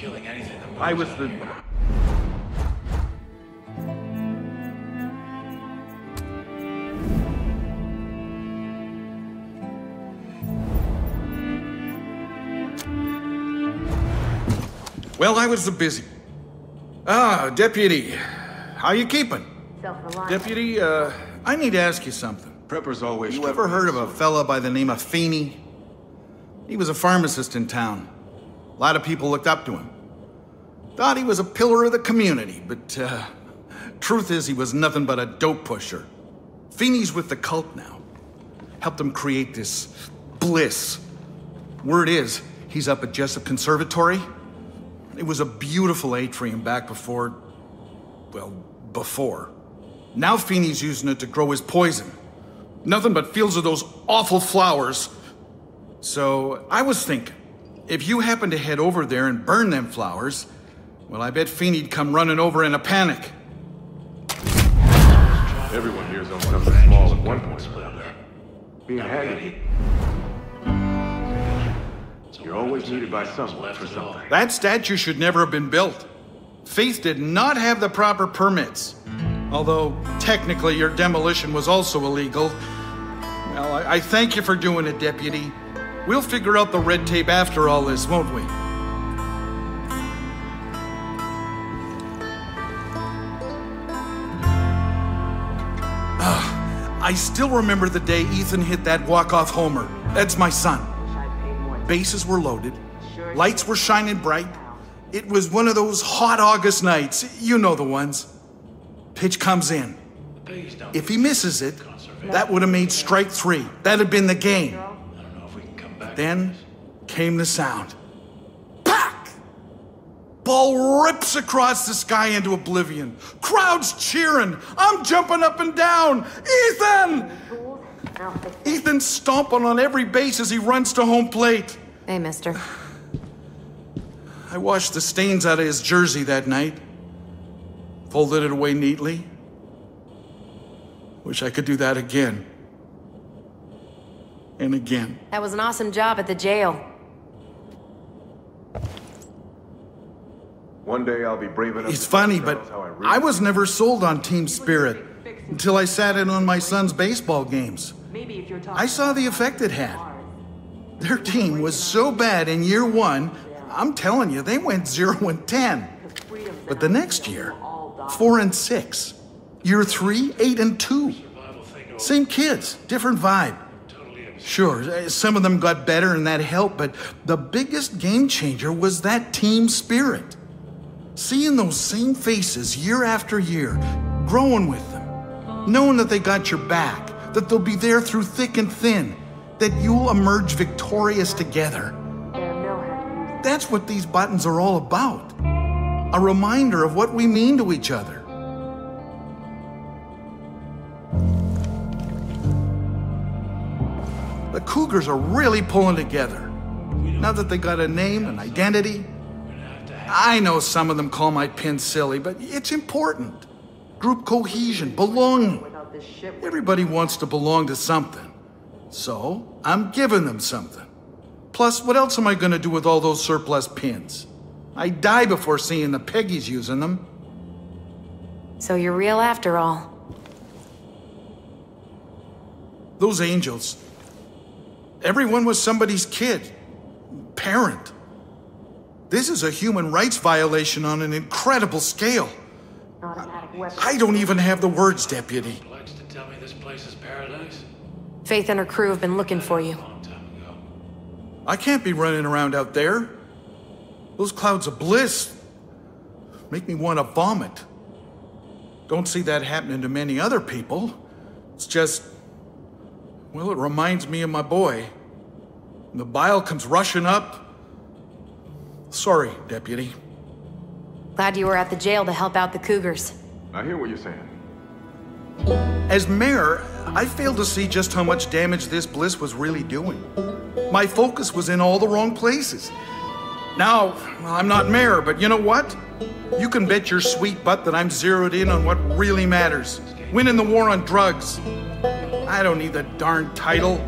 killing anything that I was the. here. Well, I was the busy. Ah, deputy. How you keeping? Self-reliant. Deputy, uh, I need to ask you something. Prepper's always. You ever heard of a fella by the name of Feeney? He was a pharmacist in town. A lot of people looked up to him. Thought he was a pillar of the community, but, uh, truth is he was nothing but a dope pusher. Feeney's with the cult now. Helped him create this bliss. Word is, he's up at Jessop Conservatory. It was a beautiful atrium back before, well, before. Now Feeney's using it to grow his poison. Nothing but fields of those awful flowers. So I was thinking, if you happen to head over there and burn them flowers, well, I bet Feeney'd come running over in a panic. Everyone here's owned something small at one point or another. Being handy, you're always needed by someone for something. That statue should never have been built. Faith did not have the proper permits. Although, technically, your demolition was also illegal. Well, I, I thank you for doing it, Deputy. We'll figure out the red tape after all this, won't we? Ah, I still remember the day Ethan hit that walk-off homer. That's my son. Bases were loaded, lights were shining bright. It was one of those hot August nights. You know the ones. Pitch comes in. If he misses it, that would have made strike three. That'd have been the game. Then came the sound. Pack! Ball rips across the sky into oblivion. Crowds cheering. I'm jumping up and down. Ethan! Tools, I'll fix it. Ethan's stomping on every base as he runs to home plate. Hey, mister. I washed the stains out of his jersey that night, folded it away neatly. Wish I could do that again. And again. That was an awesome job at the jail. One day I'll be brave enough. It's to funny, but how I, really I was never sold on team spirit until I sat in on my son's baseball games. Maybe if you're talking I saw the effect it had. Their team was so bad in year one, I'm telling you, they went 0 and 10. But the next year, 4 and 6. Year 3, 8 and 2. Survival thing to Same kids, different vibe. Sure, uh, some of them got better and that helped, but the biggest game changer was that team spirit. Seeing those same faces year after year, growing with them, knowing that they got your back, that they'll be there through thick and thin, that you'll emerge victorious together. That's what these buttons are all about. A reminder of what we mean to each other. The Cougars are really pulling together. Now that they got a name, an identity. I know some of them call my pin silly, but it's important. Group cohesion, belonging. without this shit. Everybody wants to belong to something. So, I'm giving them something. Plus, what else am I gonna do with all those surplus pins? I die before seeing the Peggies using them. So you're real after all. Those angels. Everyone was somebody's kid, parent. This is a human rights violation on an incredible scale. I don't even have the words, Deputy. To tell me this place is paradise. Faith and her crew have been looking for you. Long time ago. I can't be running around out there. Those clouds of bliss make me want to vomit. Don't see that happening to many other people. It's just, well, it reminds me of my boy. The bile comes rushing up. Sorry, Deputy. Glad you were at the jail to help out the Cougars. I hear what you're saying. As mayor, I failed to see just how much damage this bliss was really doing. My focus was in all the wrong places. Now, I'm not mayor, but you know what? You can bet your sweet butt that I'm zeroed in on what really matters winning the war on drugs. I don't need the darn title.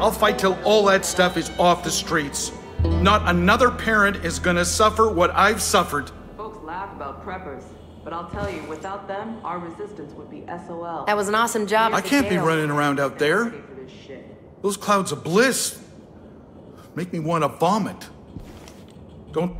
I'll fight till all that stuff is off the streets. Not another parent is gonna suffer what I've suffered. Folks laugh about preppers, but I'll tell you, without them, our resistance would be SOL. That was an awesome job. I can't be running around out there. Ready for this shit. Those clouds of bliss make me want to vomit. Don't.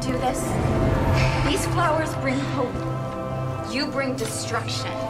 To do this? These flowers bring hope. You bring destruction.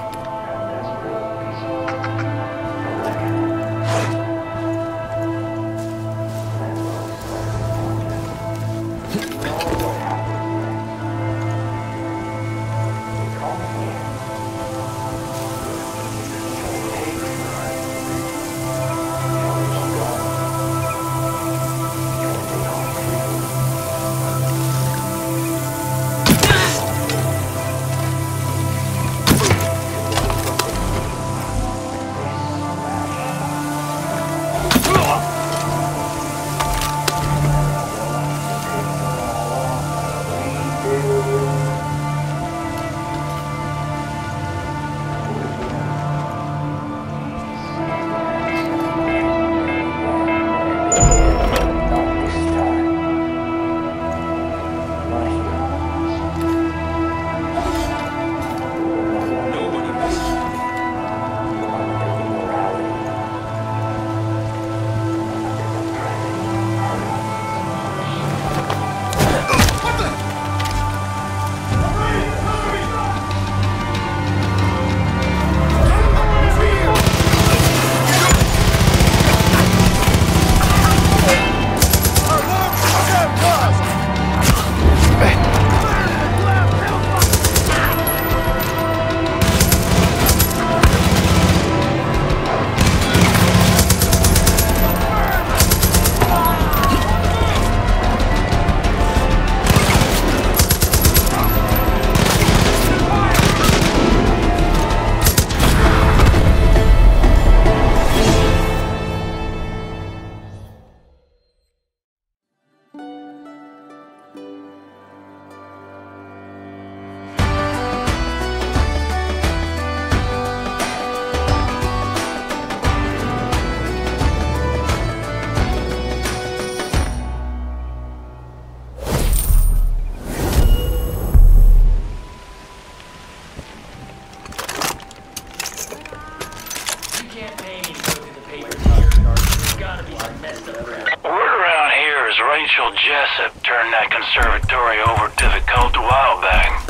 Word around here is Rachel Jessop turned that conservatory over to the cult a while back.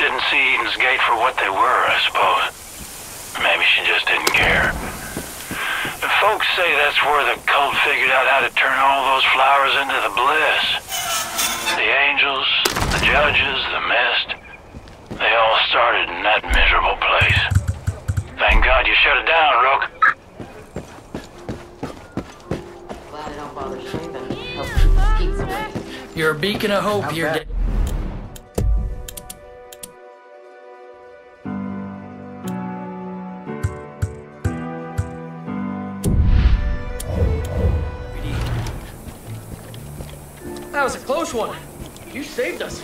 Didn't see Eden's Gate for what they were, I suppose. Maybe she just didn't care. The folks say that's where the cult figured out how to turn all those flowers into the bliss. The angels, the judges, the mist, they all started in that miserable place. Thank God you shut it down, Rook. You're a beacon of hope here, Dave. That was a close one. You saved us.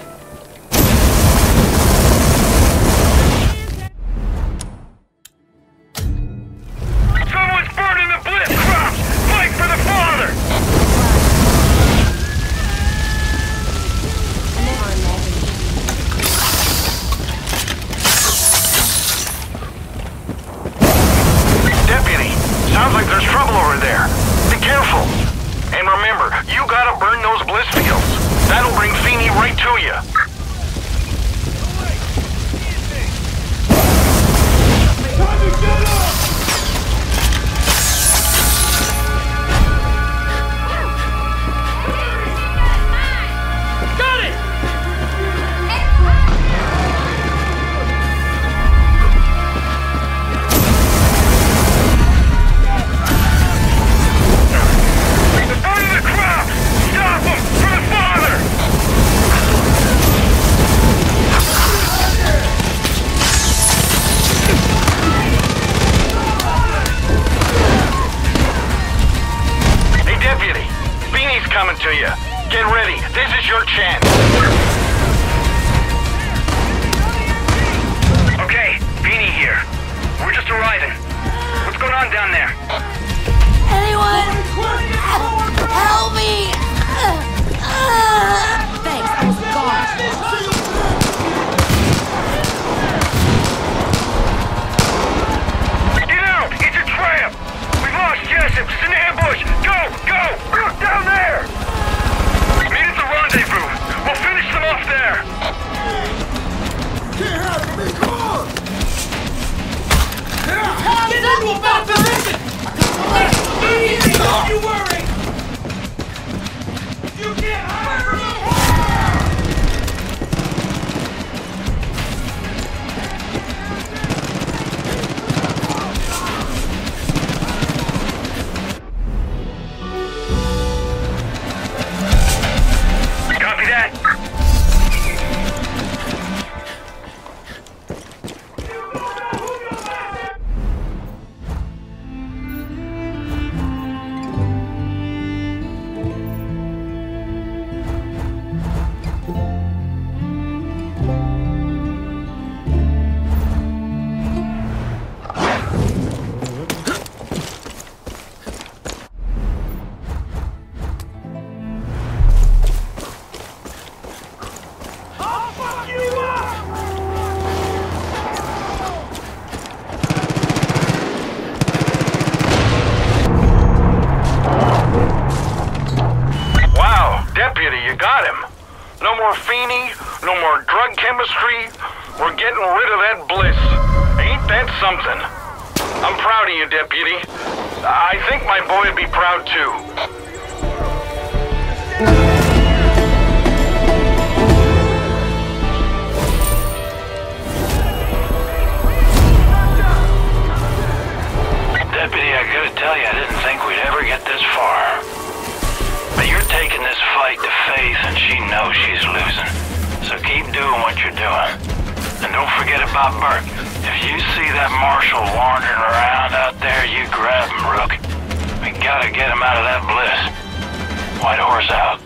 Get ready. This is your chance. More Feeney, no more drug chemistry. We're getting rid of that bliss. Ain't that something? I'm proud of you, deputy. I think my boy would be proud too. Deputy, I gotta tell you, I didn't think we'd ever get this far. Taking this fight to Faith, and she knows she's losing. So keep doing what you're doing. And don't forget about Burke. If you see that marshal wandering around out there, you grab him, Rook. We gotta get him out of that bliss. Whitehorse out.